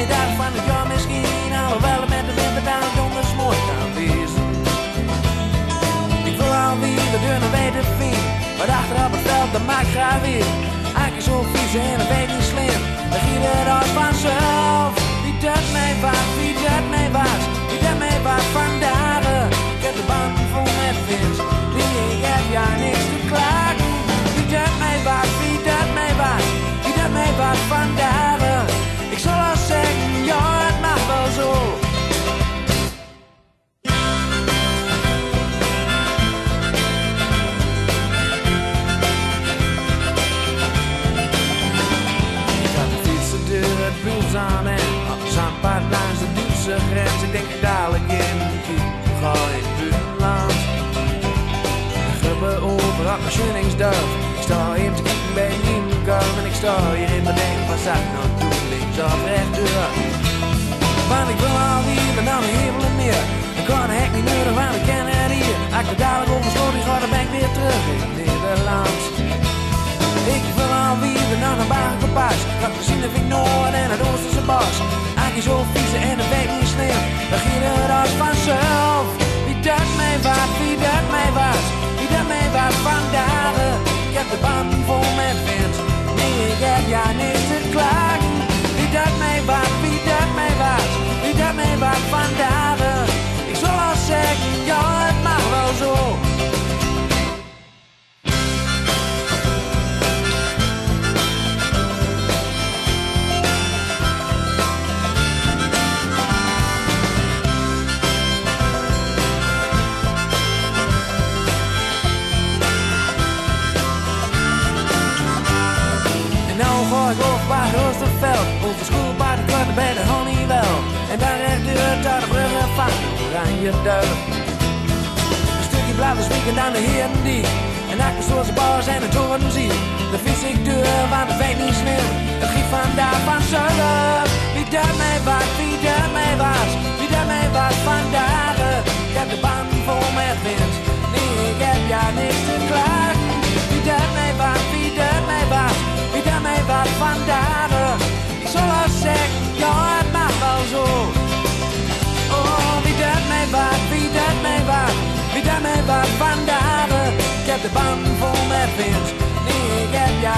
laatste mooie dag van het jaar misschien. Alhoewel het met de winter dan donders mooi kan wezen. Ik wil alweer de deur naar weten vind. Maar achterop het veld, dat maakt graag weer. Eigenlijk zo vies en een beetje slim. Dan giet het als vanzelf. Grens. Ik denk ik dadelijk in de kiep, ga het buitenland. De gruppen over schunningsduif. Ik sta even te kijken bij een nieuwkomen en ik sta hier in mijn denken van zak nou doen links of rechtdoor. Want ik wil alweer en dan hemel en meer. Ik kan de hek niet nodig, want ik ken het hier. Ik er dadelijk over sloot, die ga dan ben ik weer terug in Nederland. Ik wil alweer naar een bagenpas. Gaat gezien of ik Noord en het Oosterse bos. Eigenlijk zo vies en het weet niet slim. Dan ging het als vanzelf. Wie dat mij was, wie dat mij was. Wie dat mij was vandaag. Ik heb de band ik over bij Oosterveld Over schoolbad, de kwarten bij de Honeywell En daar recht deur tot de bruggen van Oranje Duif Een stukje blauwe spieken aan de Herendiek En achter zoals de bars en de toren zie De vis ik deur, want het weet niet slim Het giet vandaag van zullen Wie mij was, wie mij was Wie mij was vandaag Ik heb de band vol met wind. Nee, ik heb ja niks te klagen the bum for my fins. Ni gäbja,